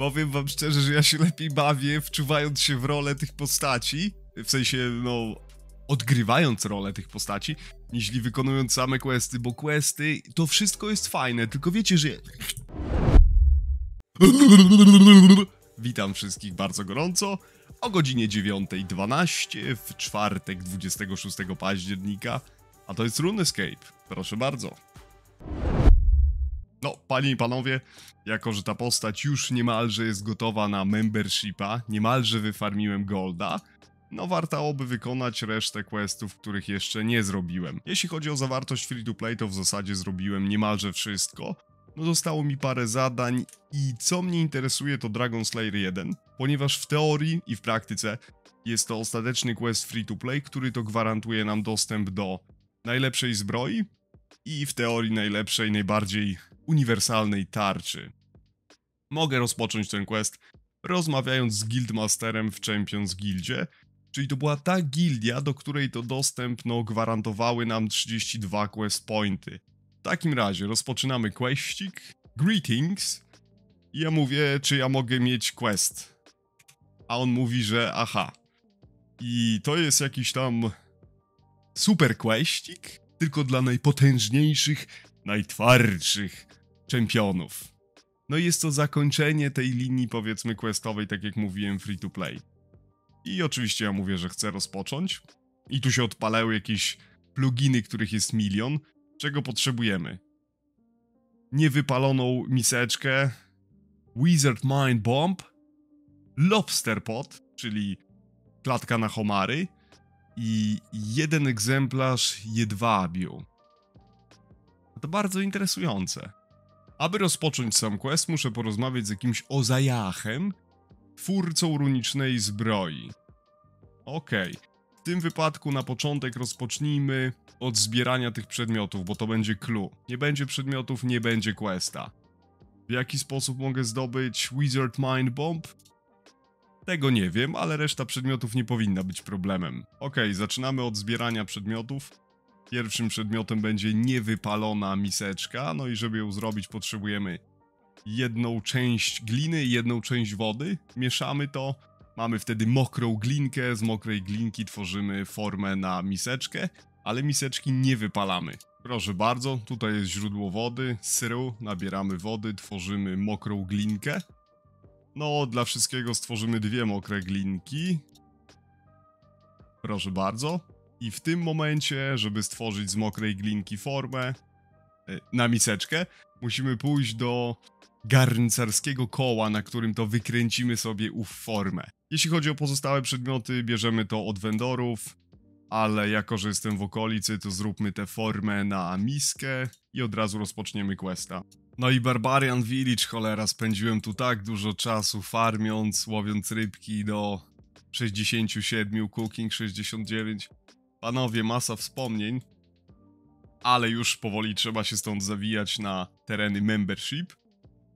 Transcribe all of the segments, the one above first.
Powiem wam szczerze, że ja się lepiej bawię, wczuwając się w rolę tych postaci, w sensie, no, odgrywając rolę tych postaci, niż wykonując same questy, bo questy, to wszystko jest fajne, tylko wiecie, że... Witam wszystkich bardzo gorąco o godzinie 9.12 w czwartek 26 października, a to jest RuneScape. Proszę bardzo. No, panie i panowie, jako że ta postać już niemalże jest gotowa na membershipa, niemalże wyfarmiłem golda, no wartałoby wykonać resztę questów, których jeszcze nie zrobiłem. Jeśli chodzi o zawartość free to play, to w zasadzie zrobiłem niemalże wszystko. No zostało mi parę zadań i co mnie interesuje to Dragon Slayer 1, ponieważ w teorii i w praktyce jest to ostateczny quest free to play, który to gwarantuje nam dostęp do najlepszej zbroi i w teorii najlepszej, najbardziej uniwersalnej tarczy. Mogę rozpocząć ten quest rozmawiając z Guildmasterem w Champions Guildzie, czyli to była ta gildia, do której to dostęp no, gwarantowały nam 32 quest pointy. W takim razie rozpoczynamy questik, greetings, i ja mówię, czy ja mogę mieć quest. A on mówi, że aha. I to jest jakiś tam super questik, tylko dla najpotężniejszych, najtwardszych czempionów. No i jest to zakończenie tej linii powiedzmy questowej, tak jak mówiłem, free to play. I oczywiście ja mówię, że chcę rozpocząć. I tu się odpalały jakieś pluginy, których jest milion. Czego potrzebujemy? Niewypaloną miseczkę, Wizard Mind Bomb, Lobster Pot, czyli klatka na homary i jeden egzemplarz jedwabiu. To bardzo interesujące. Aby rozpocząć sam quest, muszę porozmawiać z jakimś Ozajachem, twórcą runicznej zbroi. Okej. Okay. W tym wypadku na początek rozpocznijmy od zbierania tych przedmiotów, bo to będzie clue. Nie będzie przedmiotów, nie będzie questa. W jaki sposób mogę zdobyć Wizard Mind Bomb? Tego nie wiem, ale reszta przedmiotów nie powinna być problemem. Ok, zaczynamy od zbierania przedmiotów. Pierwszym przedmiotem będzie niewypalona miseczka, no i żeby ją zrobić potrzebujemy jedną część gliny i jedną część wody. Mieszamy to, mamy wtedy mokrą glinkę, z mokrej glinki tworzymy formę na miseczkę, ale miseczki nie wypalamy. Proszę bardzo, tutaj jest źródło wody, syru, nabieramy wody, tworzymy mokrą glinkę. No, dla wszystkiego stworzymy dwie mokre glinki. Proszę bardzo. I w tym momencie, żeby stworzyć z mokrej glinki formę e, na miseczkę, musimy pójść do garncarskiego koła, na którym to wykręcimy sobie ów formę. Jeśli chodzi o pozostałe przedmioty, bierzemy to od vendorów, ale jako, że jestem w okolicy, to zróbmy tę formę na miskę i od razu rozpoczniemy questa. No i Barbarian Village, cholera, spędziłem tu tak dużo czasu farmiąc, łowiąc rybki do 67, cooking 69. Panowie, masa wspomnień, ale już powoli trzeba się stąd zawijać na tereny membership.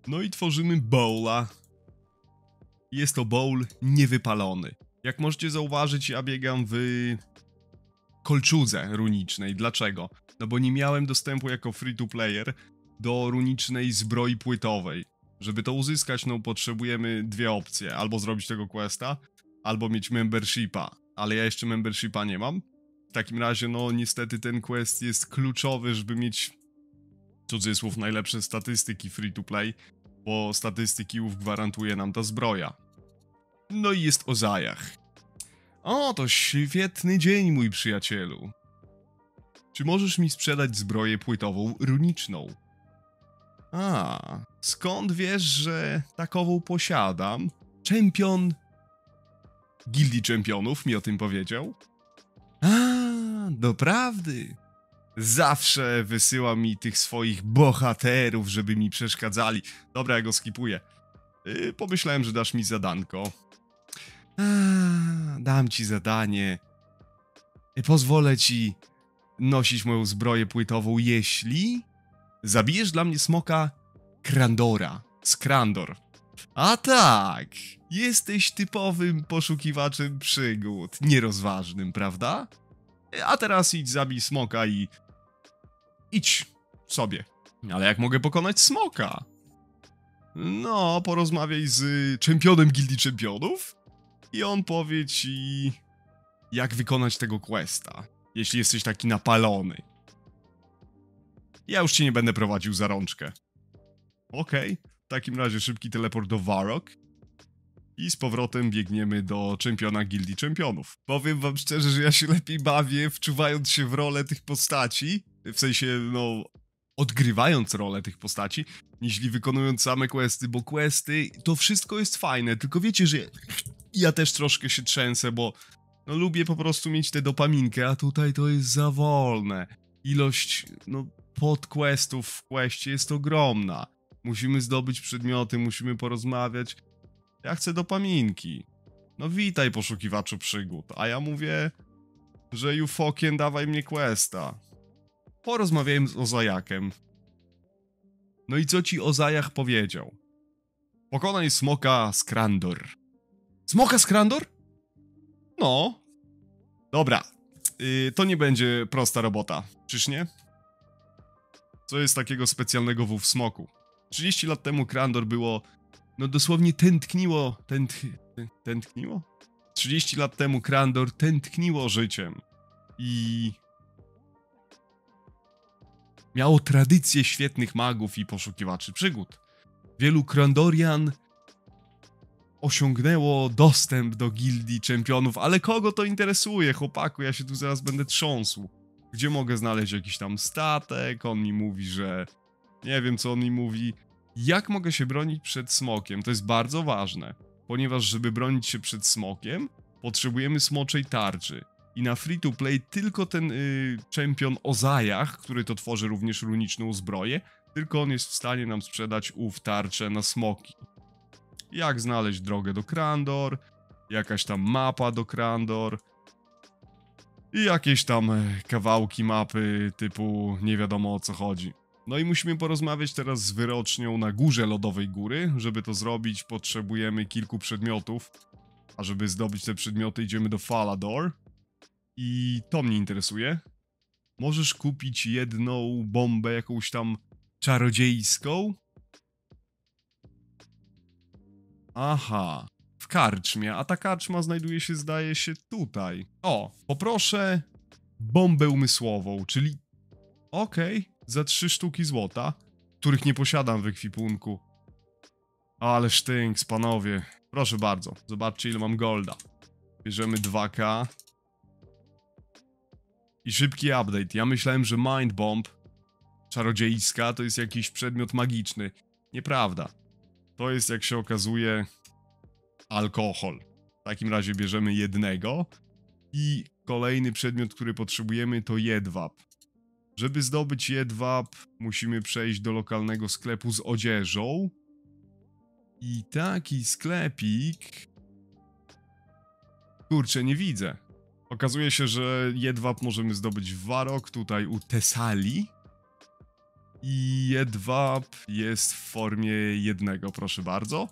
No i tworzymy bowla. Jest to bowl niewypalony. Jak możecie zauważyć, ja biegam w kolczudze runicznej. Dlaczego? No bo nie miałem dostępu jako free-to-player do runicznej zbroi płytowej. Żeby to uzyskać, no potrzebujemy dwie opcje. Albo zrobić tego questa, albo mieć membershipa. Ale ja jeszcze membershipa nie mam. Takim razie, no niestety ten quest jest kluczowy, żeby mieć cudzysłów najlepsze statystyki free-to-play, bo statystyki ów gwarantuje nam ta zbroja. No i jest o zajach. O, to świetny dzień, mój przyjacielu. Czy możesz mi sprzedać zbroję płytową runiczną? A, skąd wiesz, że takową posiadam? Czempion Gildii Czempionów mi o tym powiedział. Doprawdy. Zawsze wysyła mi tych swoich bohaterów, żeby mi przeszkadzali. Dobra, ja go skipuję. Yy, pomyślałem, że dasz mi zadanko. A, dam ci zadanie. Pozwolę ci nosić moją zbroję płytową, jeśli zabijesz dla mnie smoka Krandora. Skrandor. A tak, jesteś typowym poszukiwaczem przygód, nierozważnym, prawda? A teraz idź zabij smoka i... Idź sobie. Ale jak mogę pokonać smoka? no, porozmawiaj z czempionem Gildii Czempionów i on powie ci, jak wykonać tego questa, jeśli jesteś taki napalony. Ja już cię nie będę prowadził za rączkę. Okej, w takim razie szybki teleport do Varrock i z powrotem biegniemy do czempiona Gildii Czempionów. Powiem wam szczerze, że ja się lepiej bawię, wczuwając się w rolę tych postaci, w sensie, no, odgrywając rolę tych postaci, niż wykonując same questy, bo questy, to wszystko jest fajne, tylko wiecie, że ja też troszkę się trzęsę, bo no lubię po prostu mieć tę dopaminkę, a tutaj to jest za wolne. Ilość, no, podquestów w questie jest ogromna. Musimy zdobyć przedmioty, musimy porozmawiać. Ja chcę dopaminki. No witaj, poszukiwaczu przygód. A ja mówię, że you fucking dawaj mnie questa. Porozmawiałem z Ozajakiem. No i co ci Ozajach powiedział? Pokonaj smoka Skrandor. Smoka Skrandor? No. Dobra. Yy, to nie będzie prosta robota, czyż nie? Co jest takiego specjalnego w smoku? 30 lat temu Krandor było... No dosłownie tętniło... Tęt... Tętniło? 30 lat temu Krandor tętniło życiem. I... Miało tradycję świetnych magów i poszukiwaczy przygód. Wielu Krandorian osiągnęło dostęp do gildii czempionów, ale kogo to interesuje, chłopaku? Ja się tu zaraz będę trząsł. Gdzie mogę znaleźć jakiś tam statek? On mi mówi, że... Nie wiem, co on mi mówi. Jak mogę się bronić przed smokiem? To jest bardzo ważne, ponieważ żeby bronić się przed smokiem, potrzebujemy smoczej tarczy. I na free to play tylko ten y, czempion Ozajach, który to tworzy również runiczną zbroję, tylko on jest w stanie nam sprzedać ów tarczę na smoki. Jak znaleźć drogę do Krandor, jakaś tam mapa do Krandor i jakieś tam e, kawałki mapy typu nie wiadomo o co chodzi. No i musimy porozmawiać teraz z wyrocznią na górze Lodowej Góry. Żeby to zrobić, potrzebujemy kilku przedmiotów. A żeby zdobyć te przedmioty, idziemy do Falador. I to mnie interesuje. Możesz kupić jedną bombę, jakąś tam czarodziejską. Aha, w karczmie, a ta karczma znajduje się, zdaje się, tutaj. O, poproszę bombę umysłową, czyli... Okej, okay, za trzy sztuki złota, których nie posiadam w ekwipunku. Ale sztynks, panowie. Proszę bardzo, zobaczcie ile mam golda. Bierzemy 2k. I szybki update. Ja myślałem, że Mind Bomb czarodziejska to jest jakiś przedmiot magiczny. Nieprawda. To jest, jak się okazuje, alkohol. W takim razie bierzemy jednego. I kolejny przedmiot, który potrzebujemy to jedwab. Żeby zdobyć jedwab, musimy przejść do lokalnego sklepu z odzieżą. I taki sklepik... Kurczę, nie widzę. Okazuje się, że jedwab możemy zdobyć w Warok, tutaj u Tesali. I jedwab jest w formie jednego, proszę bardzo.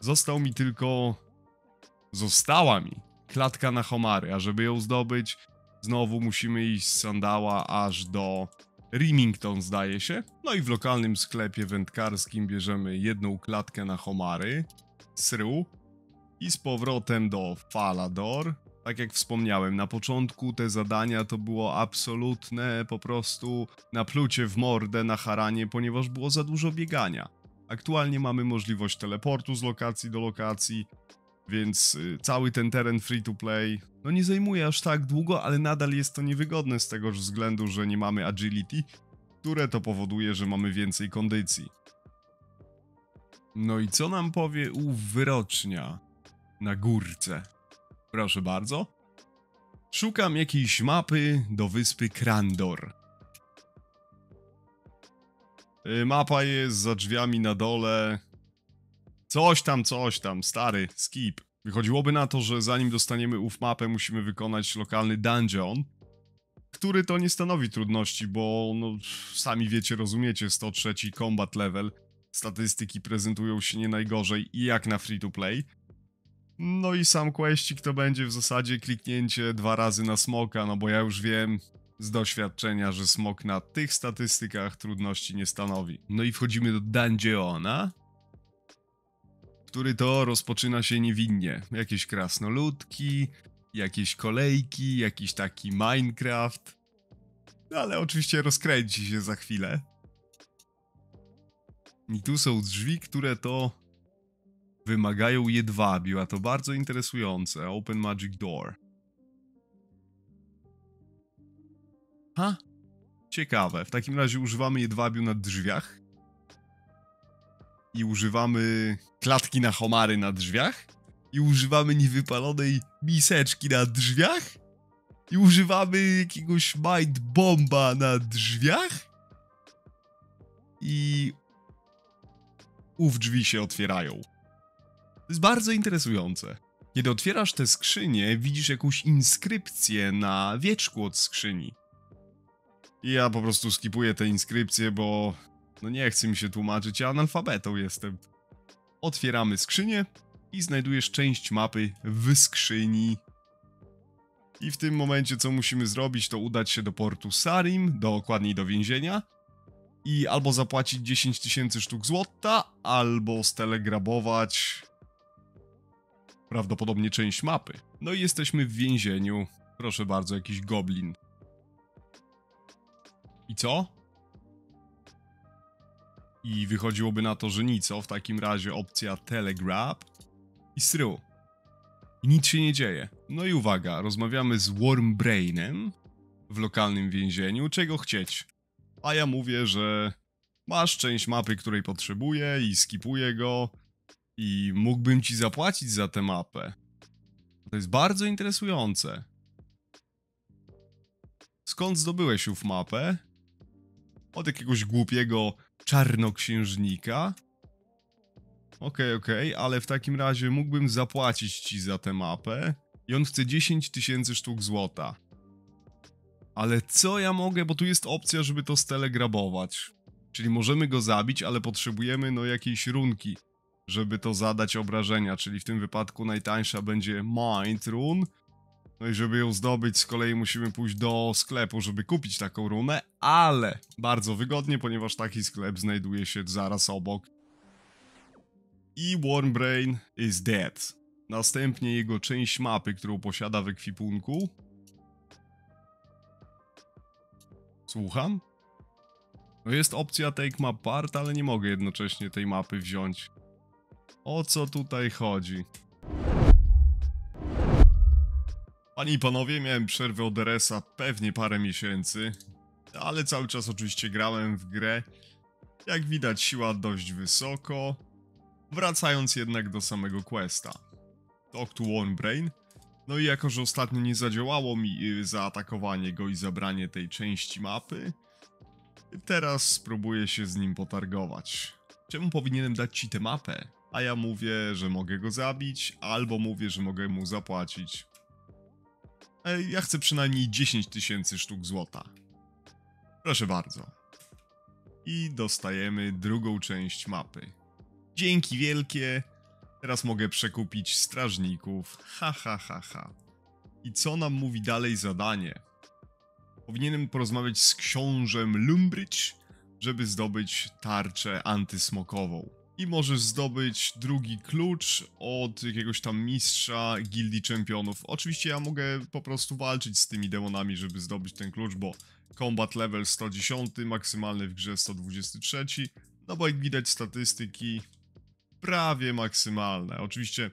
Został mi tylko... Została mi klatka na homary, a żeby ją zdobyć, znowu musimy iść z sandała aż do Remington, zdaje się. No i w lokalnym sklepie wędkarskim bierzemy jedną klatkę na homary, sru i z powrotem do Falador. Tak jak wspomniałem, na początku te zadania to było absolutne po prostu naplucie w mordę na haranie, ponieważ było za dużo biegania. Aktualnie mamy możliwość teleportu z lokacji do lokacji, więc y, cały ten teren free to play no nie zajmuje aż tak długo, ale nadal jest to niewygodne z tego względu, że nie mamy agility, które to powoduje, że mamy więcej kondycji. No i co nam powie ów wyrocznia na górce? Proszę bardzo. Szukam jakiejś mapy do wyspy Krandor. Y, mapa jest za drzwiami na dole. Coś tam, coś tam, stary, skip. Wychodziłoby na to, że zanim dostaniemy ów mapę, musimy wykonać lokalny dungeon, który to nie stanowi trudności, bo no, sami wiecie, rozumiecie, 103 combat level, statystyki prezentują się nie najgorzej i jak na free to play. No i sam questik to będzie w zasadzie kliknięcie dwa razy na smoka, no bo ja już wiem z doświadczenia, że smok na tych statystykach trudności nie stanowi. No i wchodzimy do dungeona. Który to rozpoczyna się niewinnie. Jakieś krasnoludki, jakieś kolejki, jakiś taki Minecraft. No, ale oczywiście rozkręci się za chwilę. I tu są drzwi, które to wymagają jedwabiu, a to bardzo interesujące. Open Magic Door. Ha? Ciekawe. W takim razie używamy jedwabiu na drzwiach. I używamy klatki na homary na drzwiach. I używamy niewypalonej miseczki na drzwiach. I używamy jakiegoś mind bomba na drzwiach. I ów drzwi się otwierają. To jest bardzo interesujące. Kiedy otwierasz tę skrzynię, widzisz jakąś inskrypcję na wieczku od skrzyni. I ja po prostu skipuję tę inskrypcję, bo no nie chce mi się tłumaczyć, ja analfabetą jestem. Otwieramy skrzynię i znajdujesz część mapy w skrzyni. I w tym momencie co musimy zrobić, to udać się do portu Sarim, dokładniej do więzienia, i albo zapłacić 10 tysięcy sztuk złota, albo stelegrabować prawdopodobnie część mapy. No i jesteśmy w więzieniu. Proszę bardzo, jakiś goblin. I co? I wychodziłoby na to, że nic, o, w takim razie opcja Telegrab i Stru. I nic się nie dzieje. No i uwaga, rozmawiamy z Wormbrainem w lokalnym więzieniu, czego chcieć. A ja mówię, że masz część mapy, której potrzebuję i skipuję go i mógłbym ci zapłacić za tę mapę. To jest bardzo interesujące. Skąd zdobyłeś ów mapę? Od jakiegoś głupiego czarnoksiężnika? Okej, okay, okej, okay, ale w takim razie mógłbym zapłacić ci za tę mapę i on chce 10 tysięcy sztuk złota. Ale co ja mogę, bo tu jest opcja, żeby to stelegrabować. Czyli możemy go zabić, ale potrzebujemy no jakiejś runki, żeby to zadać obrażenia, czyli w tym wypadku najtańsza będzie Mind Run. No i żeby ją zdobyć, z kolei musimy pójść do sklepu, żeby kupić taką runę, ale bardzo wygodnie, ponieważ taki sklep znajduje się zaraz obok. I Warmbrain is dead. Następnie jego część mapy, którą posiada w ekwipunku, Słucham? No jest opcja Take Map Part, ale nie mogę jednocześnie tej mapy wziąć. O co tutaj chodzi? Panie i panowie, miałem przerwę od RS-a pewnie parę miesięcy, ale cały czas oczywiście grałem w grę. Jak widać siła dość wysoko, wracając jednak do samego questa. Talk to One Brain no i jako, że ostatnio nie zadziałało mi y, zaatakowanie go i zabranie tej części mapy, teraz spróbuję się z nim potargować. Czemu powinienem dać ci tę mapę? A ja mówię, że mogę go zabić, albo mówię, że mogę mu zapłacić. Ja chcę przynajmniej 10 tysięcy sztuk złota. Proszę bardzo. I dostajemy drugą część mapy. Dzięki wielkie. Teraz mogę przekupić strażników. Ha, ha, ha, ha. I co nam mówi dalej zadanie? Powinienem porozmawiać z książem Lumbridge, żeby zdobyć tarczę antysmokową. I możesz zdobyć drugi klucz od jakiegoś tam mistrza gildii czempionów. Oczywiście ja mogę po prostu walczyć z tymi demonami, żeby zdobyć ten klucz, bo combat level 110, maksymalny w grze 123. No bo jak widać statystyki, prawie maksymalne. Oczywiście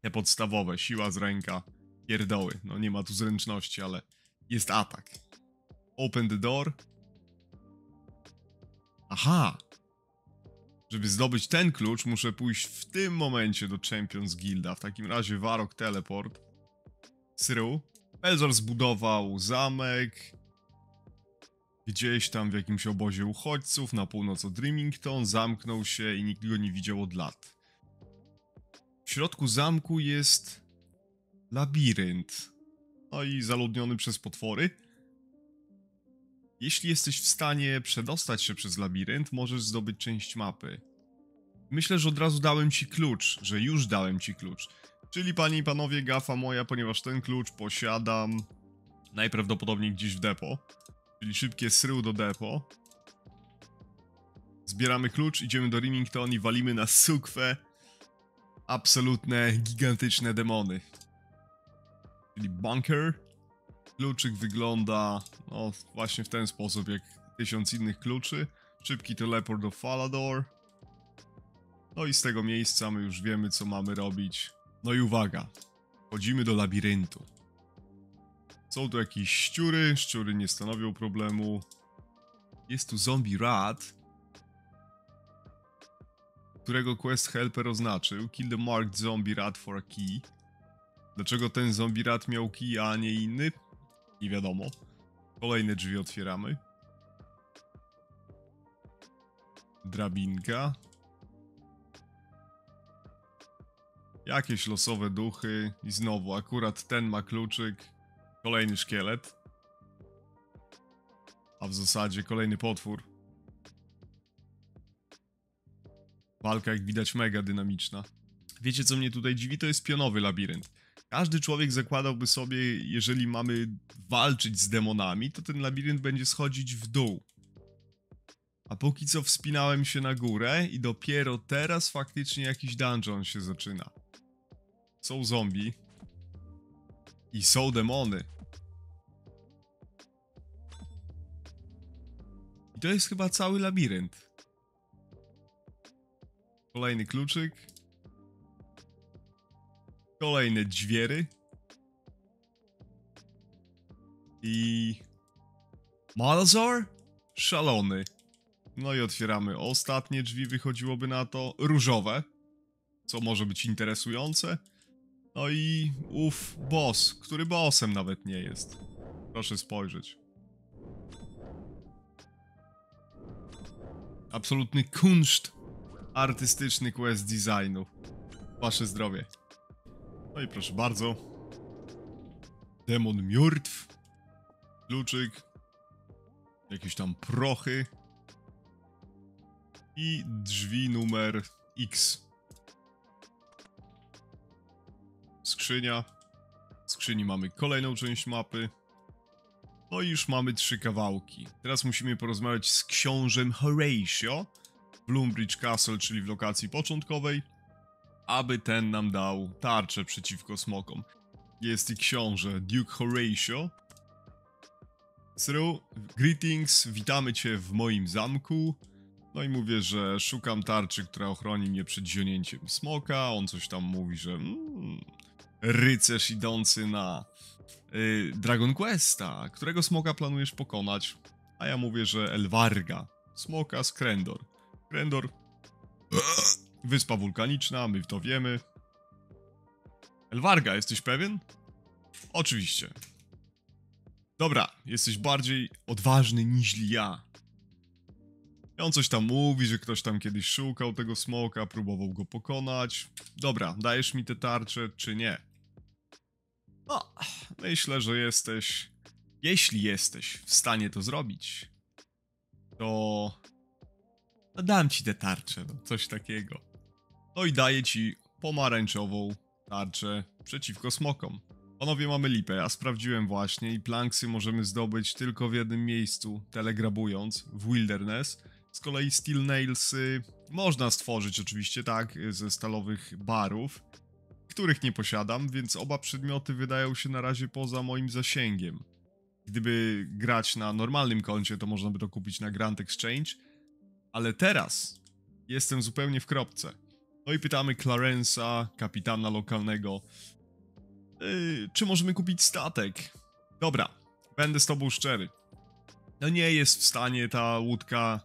te podstawowe, siła z ręka, pierdoły. No nie ma tu zręczności, ale jest atak. Open the door. Aha! Żeby zdobyć ten klucz, muszę pójść w tym momencie do Champions Guilda. W takim razie Warok Teleport. Syru. Elzor zbudował zamek, Gdzieś tam w jakimś obozie uchodźców na północ od Dreamington zamknął się i nikt go nie widział od lat. W środku zamku jest labirynt. No i zaludniony przez potwory. Jeśli jesteś w stanie przedostać się przez labirynt, możesz zdobyć część mapy. Myślę, że od razu dałem ci klucz, że już dałem ci klucz. Czyli panie i panowie, gafa moja, ponieważ ten klucz posiadam najprawdopodobniej gdzieś w depo. Czyli szybkie srył do depo. Zbieramy klucz, idziemy do Remington i walimy na sukwę. absolutne, gigantyczne demony. Czyli bunker. Kluczyk wygląda no właśnie w ten sposób jak tysiąc innych kluczy. Szybki teleport do Falador. No i z tego miejsca my już wiemy co mamy robić. No i uwaga, wchodzimy do labiryntu. Są tu jakieś szczury, szczury nie stanowią problemu. Jest tu zombie rat, którego quest helper oznaczył Kill the marked zombie rat for a key. Dlaczego ten zombie rat miał key, a nie inny? Nie wiadomo. Kolejne drzwi otwieramy. Drabinka. Jakieś losowe duchy i znowu akurat ten ma kluczyk. Kolejny szkielet. A w zasadzie kolejny potwór. Walka, jak widać, mega dynamiczna. Wiecie, co mnie tutaj dziwi? To jest pionowy labirynt. Każdy człowiek zakładałby sobie, jeżeli mamy walczyć z demonami, to ten labirynt będzie schodzić w dół. A póki co wspinałem się na górę i dopiero teraz faktycznie jakiś dungeon się zaczyna. Są zombie. I są demony. I to jest chyba cały labirynt. Kolejny kluczyk. Kolejne dźwiery. I... Malazar? Szalony. No i otwieramy ostatnie drzwi, wychodziłoby na to. Różowe. Co może być interesujące. No i ów boss, który bossem nawet nie jest. Proszę spojrzeć. Absolutny kunszt artystyczny quest designu. Wasze zdrowie. No i proszę bardzo. Demon miurtw. Kluczyk. Jakieś tam prochy. I drzwi numer X. Skrzynia. W skrzyni mamy kolejną część mapy. No i już mamy trzy kawałki. Teraz musimy porozmawiać z książem Horatio w Bloombridge Castle, czyli w lokacji początkowej, aby ten nam dał tarczę przeciwko smokom. Jest i książę Duke Horatio. Sru, greetings, witamy cię w moim zamku. No i mówię, że szukam tarczy, która ochroni mnie przed zionięciem smoka. On coś tam mówi, że mm, rycerz idący na y, Dragon Questa. Którego smoka planujesz pokonać? A ja mówię, że Elwarga. Smoka z Krendor. Krendor. Wyspa wulkaniczna, my to wiemy. Elwarga, jesteś pewien? Oczywiście. Dobra, jesteś bardziej odważny niż ja. I on coś tam mówi, że ktoś tam kiedyś szukał tego smoka, próbował go pokonać. Dobra, dajesz mi tę tarczę, czy nie? No, myślę, że jesteś... Jeśli jesteś w stanie to zrobić, to... No dam ci tę tarczę, no, coś takiego. No i daję ci pomarańczową tarczę przeciwko smokom. Panowie, mamy lipę, ja sprawdziłem właśnie i planksy możemy zdobyć tylko w jednym miejscu, telegrabując, w Wilderness. Z kolei Steel Nailsy można stworzyć oczywiście, tak, ze stalowych barów, których nie posiadam, więc oba przedmioty wydają się na razie poza moim zasięgiem. Gdyby grać na normalnym koncie, to można by to kupić na Grand Exchange, ale teraz jestem zupełnie w kropce. No i pytamy Clarence'a, kapitana lokalnego, yy, czy możemy kupić statek? Dobra, będę z tobą szczery. No nie jest w stanie ta łódka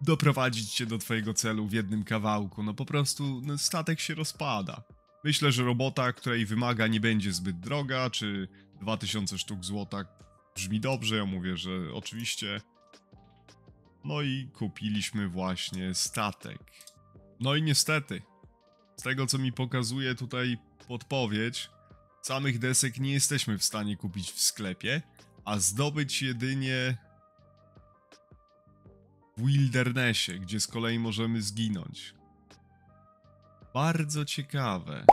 doprowadzić cię do twojego celu w jednym kawałku. No po prostu no, statek się rozpada. Myślę, że robota, której wymaga, nie będzie zbyt droga, czy 2000 sztuk złota brzmi dobrze. Ja mówię, że oczywiście. No i kupiliśmy właśnie statek. No i niestety, z tego co mi pokazuje tutaj podpowiedź, samych desek nie jesteśmy w stanie kupić w sklepie, a zdobyć jedynie w Wildernessie, gdzie z kolei możemy zginąć. Bardzo ciekawe.